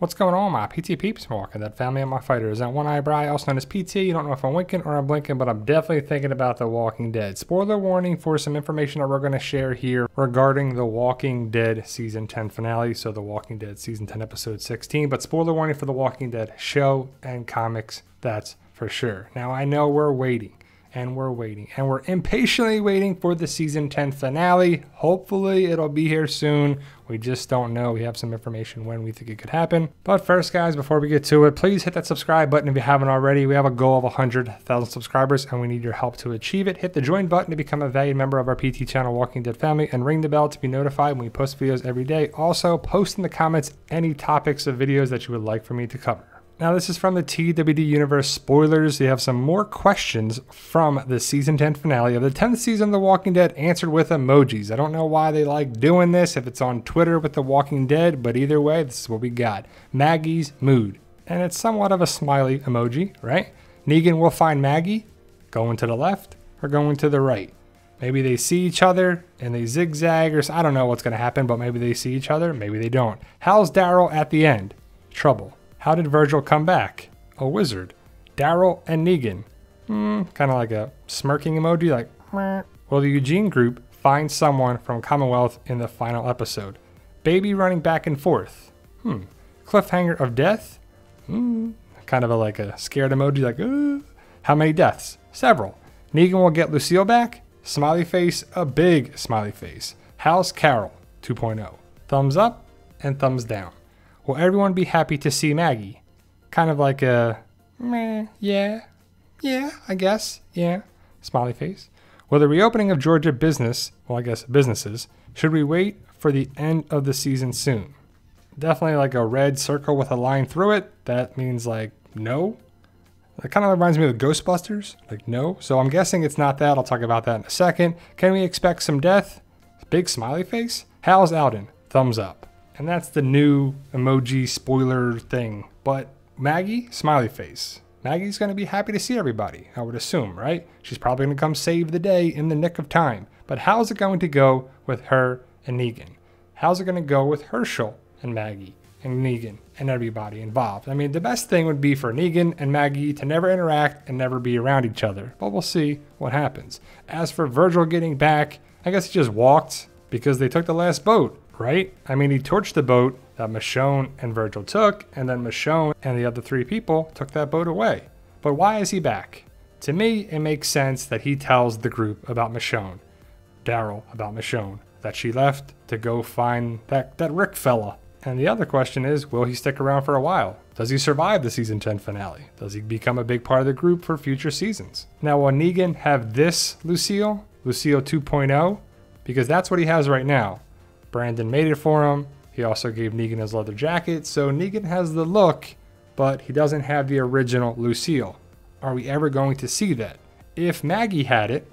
What's going on, my PT peeps? walking that family of my fighters. That one eyebrow, also known as PT. You don't know if I'm winking or I'm blinking, but I'm definitely thinking about The Walking Dead. Spoiler warning for some information that we're going to share here regarding The Walking Dead season 10 finale. So, The Walking Dead season 10, episode 16. But spoiler warning for The Walking Dead show and comics, that's for sure. Now, I know we're waiting and we're waiting and we're impatiently waiting for the season 10 finale. Hopefully, it'll be here soon. We just don't know. We have some information when we think it could happen. But first, guys, before we get to it, please hit that subscribe button if you haven't already. We have a goal of 100,000 subscribers and we need your help to achieve it. Hit the join button to become a valued member of our PT channel, Walking Dead family, and ring the bell to be notified when we post videos every day. Also, post in the comments any topics of videos that you would like for me to cover. Now, this is from the TWD Universe spoilers. They have some more questions from the season 10 finale of the 10th season of The Walking Dead answered with emojis. I don't know why they like doing this, if it's on Twitter with The Walking Dead, but either way, this is what we got Maggie's mood. And it's somewhat of a smiley emoji, right? Negan will find Maggie going to the left or going to the right. Maybe they see each other and they zigzag, or I don't know what's going to happen, but maybe they see each other, maybe they don't. How's Daryl at the end? Trouble. How did Virgil come back? A wizard. Daryl and Negan. Hmm, kind of like a smirking emoji, like, Meh. Will the Eugene group find someone from Commonwealth in the final episode? Baby running back and forth. Hmm. Cliffhanger of death? Hmm. Kind of a, like a scared emoji, like, uh. How many deaths? Several. Negan will get Lucille back? Smiley face, a big smiley face. How's Carol 2.0? Thumbs up and thumbs down. Will everyone be happy to see Maggie? Kind of like a, meh, yeah, yeah, I guess, yeah, smiley face. Will the reopening of Georgia business, well, I guess businesses, should we wait for the end of the season soon? Definitely like a red circle with a line through it. That means like no. That kind of reminds me of Ghostbusters, like no. So I'm guessing it's not that. I'll talk about that in a second. Can we expect some death? Big smiley face? Hal's Alden, thumbs up. And that's the new emoji spoiler thing. But Maggie, smiley face. Maggie's to be happy to see everybody, I would assume, right? She's probably to come save the day in the nick of time. But how's it going to go with her and Negan? How's it to go with Hershel and Maggie and Negan and everybody involved? I mean, the best thing would be for Negan and Maggie to never interact and never be around each other. But we'll see what happens. As for Virgil getting back, I guess he just walked because they took the last boat right? I mean, he torched the boat that Michonne and Virgil took, and then Michonne and the other three people took that boat away. But why is he back? To me, it makes sense that he tells the group about Michonne, Daryl about Michonne, that she left to go find that, that Rick fella. And the other question is, will he stick around for a while? Does he survive the season 10 finale? Does he become a big part of the group for future seasons? Now, will Negan have this Lucille, Lucille 2.0? Because that's what he has right now. Brandon made it for him. He also gave Negan his leather jacket, so Negan has the look, but he doesn't have the original Lucille. Are we ever going to see that? If Maggie had it,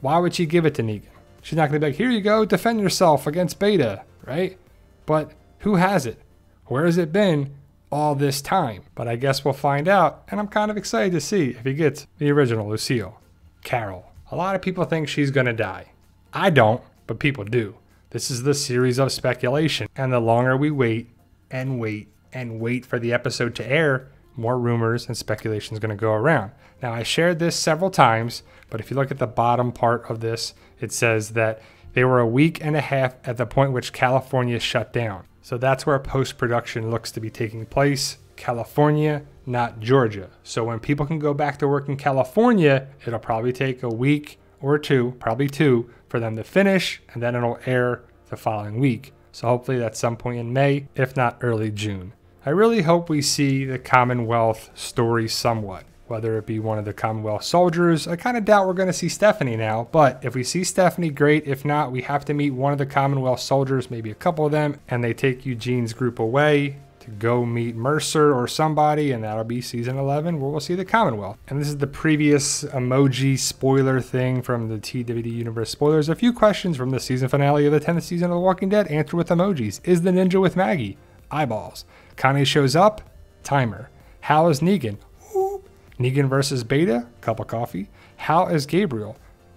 why would she give it to Negan? She's not going to be like, here you go, defend yourself against Beta, right? But who has it? Where has it been all this time? But I guess we'll find out, and I'm kind of excited to see if he gets the original Lucille. Carol. A lot of people think she's going to die. I don't, but people do. This is the series of speculation, and the longer we wait and wait and wait for the episode to air, more rumors and speculation is going to go around. Now, I shared this several times, but if you look at the bottom part of this, it says that they were a week and a half at the point which California shut down. So that's where post production looks to be taking place. California, not Georgia. So when people can go back to work in California, it'll probably take a week or two, probably two, for them to finish, and then it'll air the following week. So hopefully that's some point in May, if not early June. I really hope we see the Commonwealth story somewhat, whether it be one of the Commonwealth soldiers. I kind of doubt we're going to see Stephanie now, but if we see Stephanie, great. If not, we have to meet one of the Commonwealth soldiers, maybe a couple of them, and they take Eugene's group away go meet Mercer or somebody, and that'll be season 11 where we'll see the Commonwealth. And this is the previous emoji spoiler thing from the TWD Universe spoilers. A few questions from the season finale of the 10th season of The Walking Dead answered with emojis. Is the ninja with Maggie? Eyeballs. Connie shows up? Timer. How is Negan? Negan versus Beta? Cup of coffee. How is Gabriel?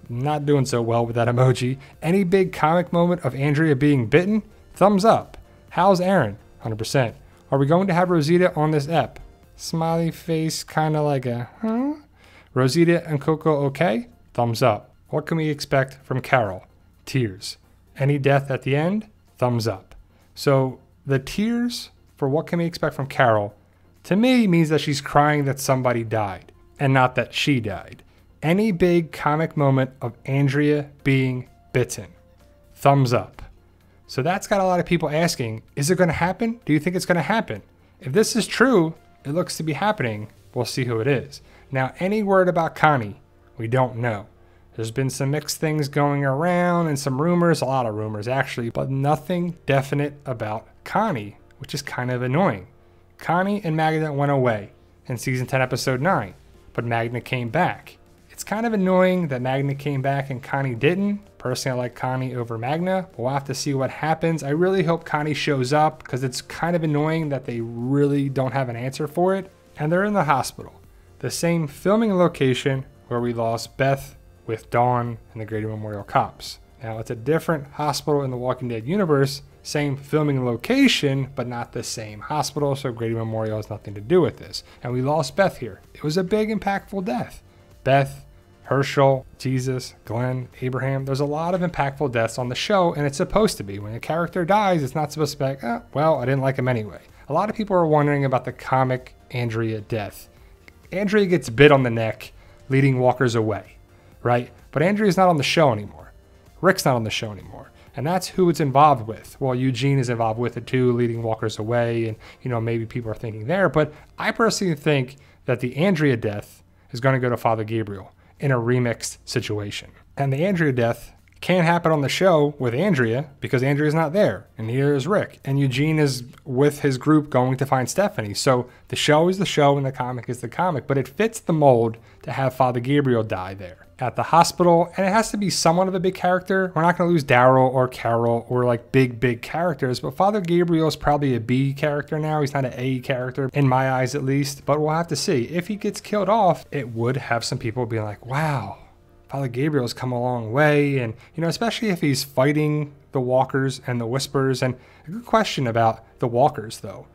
Not doing so well with that emoji. Any big comic moment of Andrea being bitten? Thumbs up. How's Aaron? 100%. Are we going to have Rosita on this ep? Smiley face, kind of like a, huh? Rosita and Coco okay? Thumbs up. What can we expect from Carol? Tears. Any death at the end? Thumbs up. So the tears for what can we expect from Carol to me means that she's crying that somebody died and not that she died. Any big comic moment of Andrea being bitten? Thumbs up. So that's got a lot of people asking, is it going to happen? Do you think it's going to happen? If this is true, it looks to be happening. We'll see who it is. Now, any word about Connie, we don't know. There's been some mixed things going around and some rumors, a lot of rumors actually, but nothing definite about Connie, which is kind of annoying. Connie and Magna went away in season 10, episode 9, but Magna came back. It's kind of annoying that Magna came back and Connie didn't. Personally, I like Connie over Magna. We'll have to see what happens. I really hope Connie shows up because it's kind of annoying that they really don't have an answer for it. And they're in the hospital, the same filming location where we lost Beth with Dawn and the Grady Memorial Cops. Now, it's a different hospital in the Walking Dead universe, same filming location, but not the same hospital, so Grady Memorial has nothing to do with this. And we lost Beth here. It was a big, impactful death. Beth, Hershel, Jesus, Glenn, Abraham. There's a lot of impactful deaths on the show, and it's supposed to be. When a character dies, it's not supposed to be like, oh, well, I didn't like him anyway. A lot of people are wondering about the comic Andrea death. Andrea gets bit on the neck, leading walkers away, right? But Andrea's not on the show anymore. Rick's not on the show anymore. And that's who it's involved with. Well, Eugene is involved with it too, leading walkers away, and you know, maybe people are thinking there. But I personally think that the Andrea death is going to go to Father Gabriel in a remixed situation. And the Andrea death can't happen on the show with Andrea because Andrea's not there, and neither is Rick. And Eugene is with his group going to find Stephanie. So the show is the show and the comic is the comic, but it fits the mold to have Father Gabriel die there at the hospital, and it has to be somewhat of a big character. We're not going to lose Daryl or Carol or like big, big characters, but Father Gabriel is probably a B character now. He's not an A character, in my eyes at least, but we'll have to see. If he gets killed off, it would have some people being like, wow, Father Gabriel's come a long way. And, you know, especially if he's fighting the walkers and the whisperers. And a good question about the walkers, though.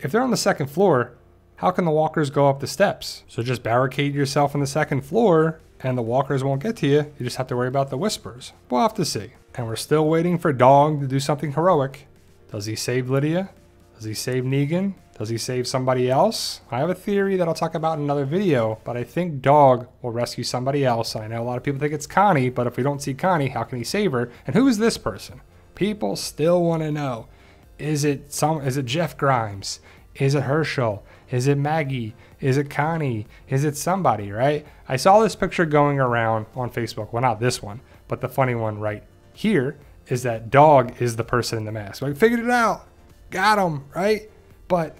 If they're on the second floor, how can the walkers go up the steps? So just barricade yourself on the second floor and the walkers won't get to you. You just have to worry about the whisperers. We'll have to see. And we're still waiting for Dog to do something heroic. Does he save Lydia? Does he save Negan? Does he save somebody else? I have a theory that I'll talk about in another video, but I think Dog will rescue somebody else. I know a lot of people think it's Connie, but if we don't see Connie, how can he save her? And who is this person? People still want to know. Is it some is it Jeff Grimes? Is it Hershel? Is it Maggie? Is it Connie? Is it somebody, right? I saw this picture going around on Facebook. Well, not this one, but the funny one right here is that dog is the person in the mask. I figured it out. Got him, right? But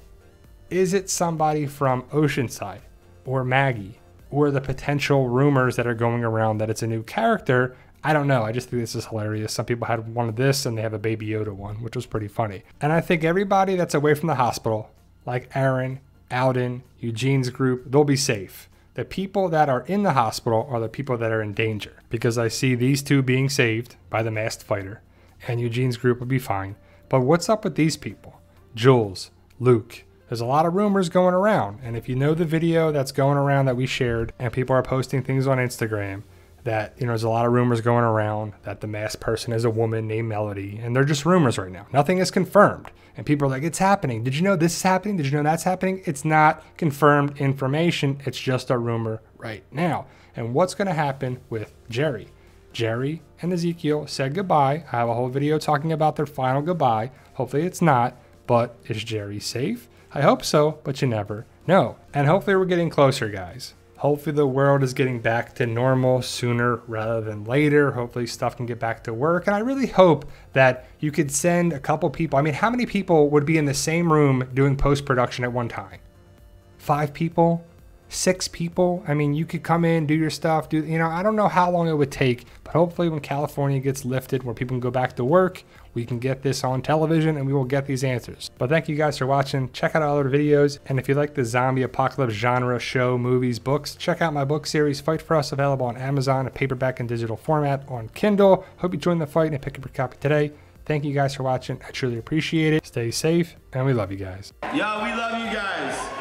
is it somebody from Oceanside or Maggie or the potential rumors that are going around that it's a new character? I don't know. I just think this is hilarious. Some people had one of this and they have a Baby Yoda one, which was pretty funny. And I think everybody that's away from the hospital, like Aaron, Alden, Eugene's group, they'll be safe. The people that are in the hospital are the people that are in danger because I see these two being saved by the masked fighter, and Eugene's group will be fine. But what's up with these people? Jules, Luke. There's a lot of rumors going around, and if you know the video that's going around that we shared, and people are posting things on Instagram, that you know there's a lot of rumors going around that the masked person is a woman named Melody, and they're just rumors right now. Nothing is confirmed, and people are like, "It's happening. Did you know this is happening? Did you know that's happening?" It's not confirmed information. It's just a rumor right now. And what's going to happen with Jerry? Jerry and Ezekiel said goodbye. I have a whole video talking about their final goodbye. Hopefully it's not, but is Jerry safe? I hope so, but you never know. And hopefully we're getting closer, guys. Hopefully, the world is getting back to normal sooner rather than later. Hopefully, stuff can get back to work. And I really hope that you could send a couple people. I mean, how many people would be in the same room doing post production at one time? Five people? six people. I mean, you could come in, do your stuff, do you know, I don't know how long it would take, but hopefully when California gets lifted where people can go back to work, we can get this on television and we will get these answers. But thank you guys for watching. Check out all our other videos. And if you like the zombie apocalypse genre, show, movies, books, check out my book series, Fight for Us, available on Amazon, a paperback and digital format on Kindle. Hope you join the fight and pick up your copy today. Thank you guys for watching. I truly appreciate it. Stay safe, and we love you guys. Yo, we love you guys.